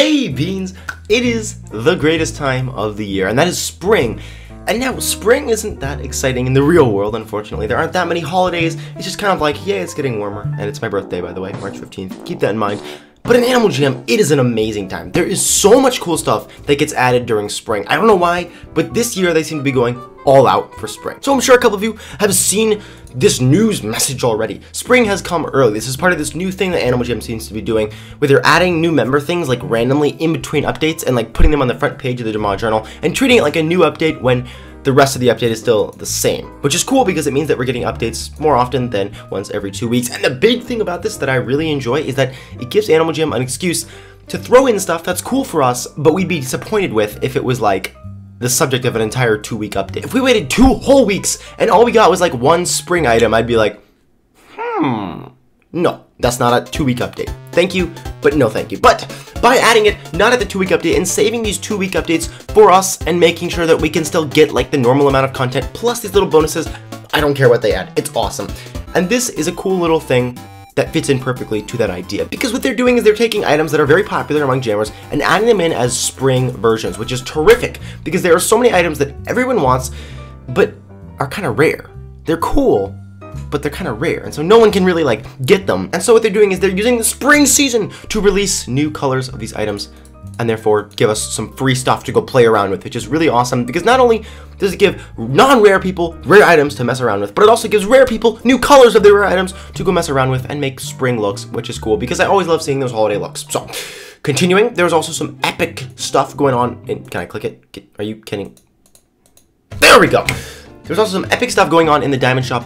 Hey Beans! It is the greatest time of the year, and that is spring. And now, spring isn't that exciting in the real world, unfortunately. There aren't that many holidays. It's just kind of like, yeah, it's getting warmer. And it's my birthday, by the way, March 15th. Keep that in mind. But in Animal Jam, it is an amazing time. There is so much cool stuff that gets added during spring. I don't know why, but this year they seem to be going all out for spring. So I'm sure a couple of you have seen this news message already. Spring has come early. This is part of this new thing that Animal Jam seems to be doing, where they're adding new member things like randomly in between updates and like putting them on the front page of the Jamaa Journal and treating it like a new update when the rest of the update is still the same, which is cool because it means that we're getting updates more often than once every two weeks. And the big thing about this that I really enjoy is that it gives Animal Jam an excuse to throw in stuff that's cool for us, but we'd be disappointed with if it was like the subject of an entire two week update. If we waited two whole weeks and all we got was like one spring item, I'd be like, hmm, no, that's not a two week update. Thank you, but no thank you. But by adding it not at the two week update and saving these two week updates for us and making sure that we can still get like the normal amount of content plus these little bonuses, I don't care what they add. It's awesome. And this is a cool little thing that fits in perfectly to that idea. Because what they're doing is they're taking items that are very popular among jammers and adding them in as spring versions, which is terrific because there are so many items that everyone wants, but are kind of rare. They're cool, but they're kind of rare, and so no one can really like get them. And so what they're doing is they're using the spring season to release new colors of these items and therefore give us some free stuff to go play around with, which is really awesome because not only does it give non-rare people rare items to mess around with, but it also gives rare people new colors of their rare items to go mess around with and make spring looks, which is cool because I always love seeing those holiday looks. So, continuing, there's also some epic stuff going on. In, can I click it? Are you kidding? There we go. There's also some epic stuff going on in the Diamond Shop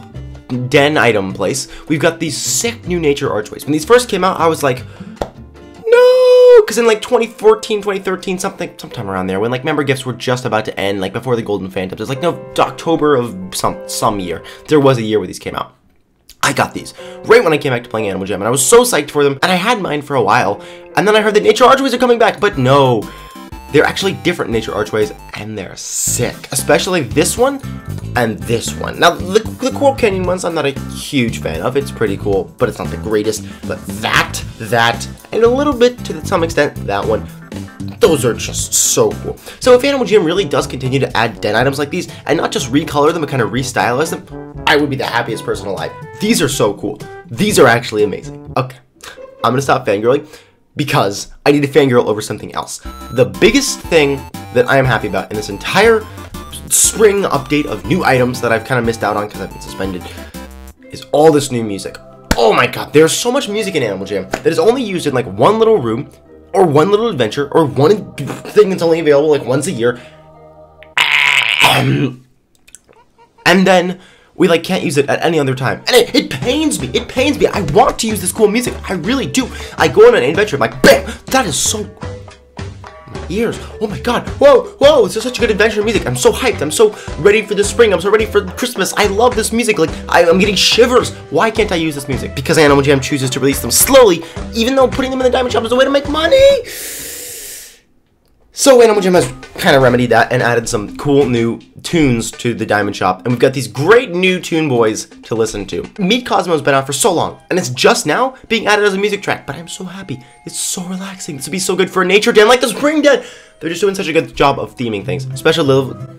den item place. We've got these sick new nature archways. When these first came out, I was like, no, because in like 2014, 2013, something, sometime around there, when like member gifts were just about to end, like before the Golden Phantoms, it was like no October of some some year. There was a year where these came out. I got these right when I came back to playing Animal Jam, and I was so psyched for them, and I had mine for a while, and then I heard that Nature Archways are coming back, but no, they're actually different nature archways, and they're sick. Especially this one and this one. Now, the, the Coral Canyon ones I'm not a huge fan of. It's pretty cool, but it's not the greatest. But that, that, and a little bit to some extent, that one, those are just so cool. So if Animal Jam really does continue to add den items like these, and not just recolor them but kind of restylize them, I would be the happiest person alive. These are so cool. These are actually amazing. Okay, I'm gonna stop fangirling because I need to fangirl over something else. The biggest thing that I am happy about in this entire spring update of new items that I've kind of missed out on because I've been suspended is all this new music. Oh my god, there's so much music in Animal Jam that is only used in like one little room or one little adventure or one thing that's only available like once a year. Um, and then we like can't use it at any other time. And it, it pains me. It pains me. I want to use this cool music. I really do. I go on an adventure, I'm like, bam! That is so ears. Oh my god. Whoa, whoa, this is such a good adventure music. I'm so hyped. I'm so ready for the spring. I'm so ready for Christmas. I love this music. Like, I, am getting shivers. Why can't I use this music? Because Animal Jam chooses to release them slowly, even though putting them in the Diamond Shop is a way to make money. So Animal Jam has kind of remedied that and added some cool new tunes to the Diamond Shop, and we've got these great new tune boys to listen to. Meet Cosmo's been out for so long, and it's just now being added as a music track, but I'm so happy. It's so relaxing. This would be so good for a nature den like the Spring Den. They're just doing such a good job of theming things. Special little...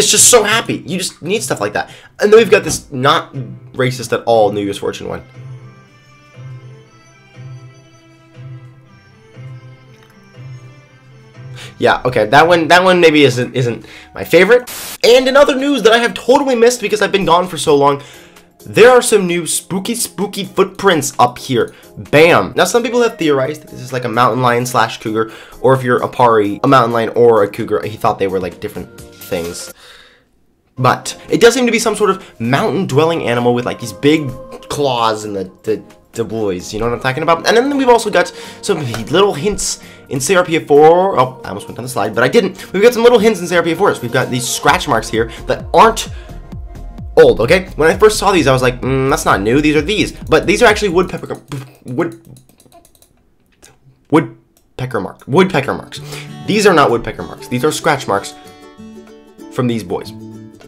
It's just so happy. You just need stuff like that. And then we've got this not racist at all New Year's Fortune one. Yeah, okay, that one that one maybe isn't isn't my favorite. And in other news that I have totally missed because I've been gone for so long, there are some new spooky spooky footprints up here. Bam! Now some people have theorized this is like a mountain lion slash cougar, or if you're Aparri, a mountain lion or a cougar, he thought they were like different things. But it does seem to be some sort of mountain-dwelling animal with like these big claws and the, the, the boys, you know what I'm talking about? And then we've also got some little hints in CRPF 4. Oh, I almost went down the slide, but I didn't. We've got some little hints in CRPF 4. We've got these scratch marks here that aren't old, okay? When I first saw these, I was like, mm, that's not new. These are these. But these are actually woodpecker... Wood... Woodpecker marks. Woodpecker marks. These are not woodpecker marks. These are scratch marks from these boys.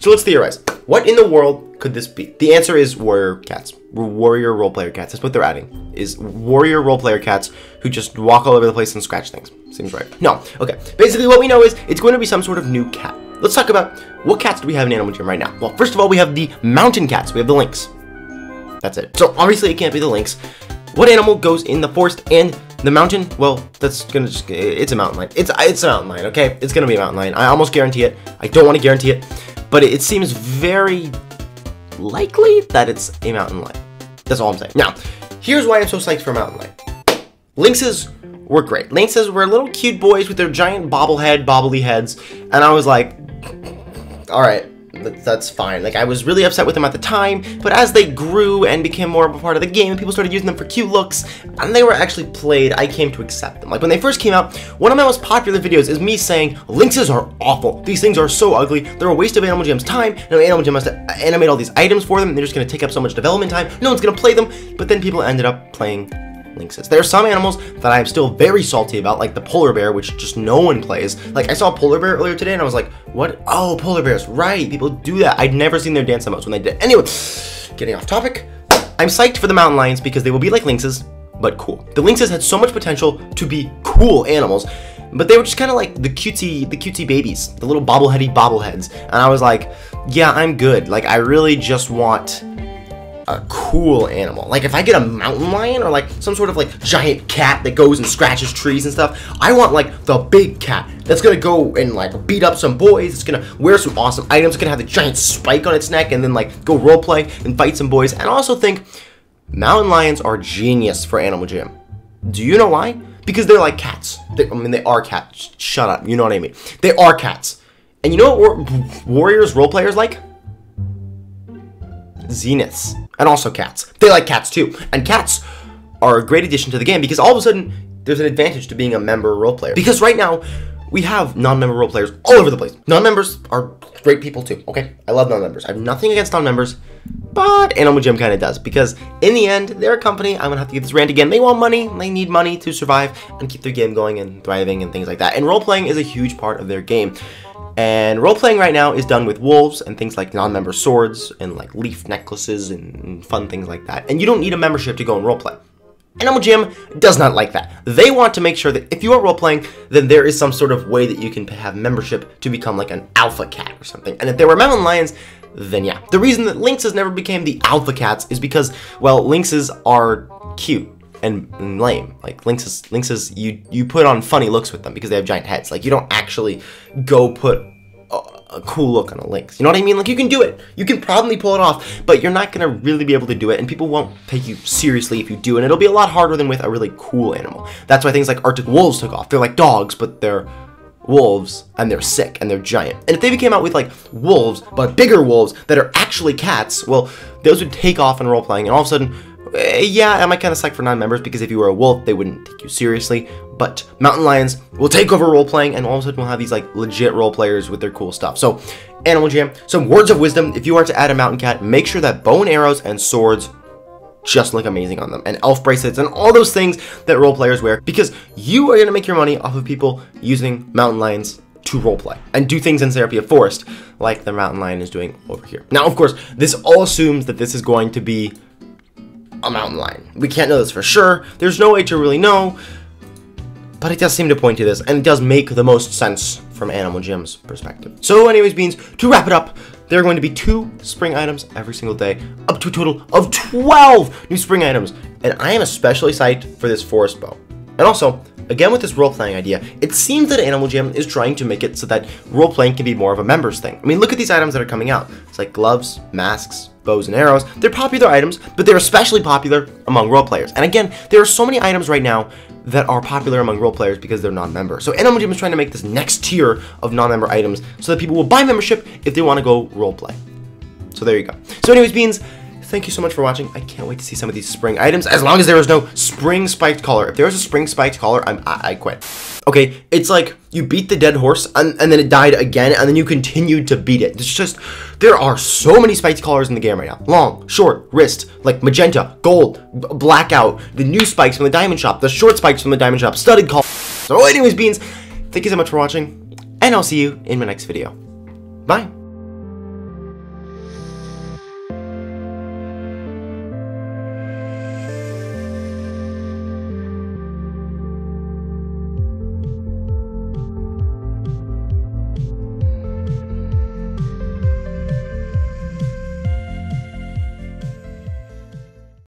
So let's theorize. What in the world could this be? The answer is warrior cats. Warrior role player cats. That's what they're adding. Is warrior role player cats who just walk all over the place and scratch things. Seems right. No. Okay. Basically what we know is it's going to be some sort of new cat. Let's talk about what cats do we have in Animal Jam right now. Well, first of all, we have the mountain cats. We have the lynx. That's it. So obviously it can't be the lynx. What animal goes in the forest and the mountain? Well, that's gonna just, it's a mountain lion. It's, it's a mountain lion, okay? It's gonna be a mountain lion. I almost guarantee it. I don't want to guarantee it but it seems very likely that it's a mountain lion. That's all I'm saying. Now, here's why I'm so psyched for mountain lion. Lynxes were great. Lynxes were little cute boys with their giant bobblehead, bobbly heads, and I was like, all right, that's fine. Like, I was really upset with them at the time, but as they grew and became more of a part of the game, and people started using them for cute looks, and they were actually played, I came to accept them. Like, when they first came out, one of my most popular videos is me saying, Lynxes are awful. These things are so ugly. They're a waste of Animal Jam's time. No Animal Jam has to animate all these items for them, they're just going to take up so much development time. No one's going to play them, but then people ended up playing lynxes. There are some animals that I'm still very salty about, like the polar bear, which just no one plays. Like, I saw a polar bear earlier today, and I was like, what? Oh, polar bears, right. People do that. I'd never seen their dance emotes when they did. Anyway, getting off topic. I'm psyched for the mountain lions because they will be like lynxes, but cool. The lynxes had so much potential to be cool animals, but they were just kind of like the cutesy, the cutesy babies, the little bobbleheady bobbleheads. And I was like, yeah, I'm good. Like, I really just want a cool animal. Like if I get a mountain lion or like some sort of like giant cat that goes and scratches trees and stuff, I want like the big cat that's gonna go and like beat up some boys. It's gonna wear some awesome items. It's gonna have the giant spike on its neck and then like go roleplay and fight some boys. And I also think mountain lions are genius for Animal Jam. Do you know why? Because they're like cats. They, I mean, they are cats. Shut up. You know what I mean. They are cats. And you know what war warriors role players like? Zeniths and also cats. They like cats too. And cats are a great addition to the game because all of a sudden there's an advantage to being a member role player. Because right now, we have non-member role players all over the place. Non-members are great people too, okay? I love non-members. I have nothing against non-members, but Animal Jam kind of does because in the end, they're a company. I'm gonna have to get this rant again. They want money. They need money to survive and keep their game going and thriving and things like that. And role-playing is a huge part of their game. And role playing right now is done with wolves and things like non member swords and like leaf necklaces and fun things like that. And you don't need a membership to go and roleplay. Animal Jam does not like that. They want to make sure that if you are role playing, then there is some sort of way that you can have membership to become like an alpha cat or something. And if there were mountain lions, then yeah. The reason that lynxes never became the alpha cats is because, well, lynxes are cute and, and lame. Like lynxes, lynxes, you you put on funny looks with them because they have giant heads. Like you don't actually go put a, cool look on a lynx. You know what I mean? Like you can do it. You can probably pull it off, but you're not gonna really be able to do it, and people won't take you seriously if you do. And it'll be a lot harder than with a really cool animal. That's why things like Arctic wolves took off. They're like dogs, but they're wolves and they're sick and they're giant. And if they became out with like wolves, but bigger wolves that are actually cats, well, those would take off in role playing, and all of a sudden Eh, yeah, I might kind of suck for non-members because if you were a wolf, they wouldn't take you seriously. But mountain lions will take over role playing, and all of a sudden we'll have these like legit role players with their cool stuff. So, Animal Jam, some words of wisdom. If you are to add a mountain cat, make sure that bow and arrows and swords just look amazing on them, and elf bracelets and all those things that role players wear, because you are gonna make your money off of people using mountain lions to roleplay and do things in Sarepia Forest, like the mountain lion is doing over here. Now, of course, this all assumes that this is going to be a mountain lion. We can't know this for sure. There's no way to really know, but it does seem to point to this, and it does make the most sense from Animal Jam's perspective. So anyways, Beans, to wrap it up, there are going to be two spring items every single day, up to a total of 12 new spring items, and I am especially psyched for this forest bow. And also, again with this role-playing idea, it seems that Animal Jam is trying to make it so that role-playing can be more of a members thing. I mean, look at these items that are coming out. It's like gloves, masks, bows and arrows. They're popular items, but they're especially popular among role players. And again, there are so many items right now that are popular among role players because they're non-member. So Animal Jam is trying to make this next tier of non-member items so that people will buy membership if they want to go role play. So there you go. So anyways, Beans, thank you so much for watching. I can't wait to see some of these spring items, as long as there is no spring spiked collar. If there is a spring spiked collar, I'm, I, I quit. Okay, it's like you beat the dead horse, and, and then it died again, and then you continued to beat it. It's just, there are so many spiked collars in the game right now. Long, short, wrist, like magenta, gold, blackout, the new spikes from the diamond shop, the short spikes from the diamond shop, studded collar. So anyways, Beans, thank you so much for watching, and I'll see you in my next video. Bye.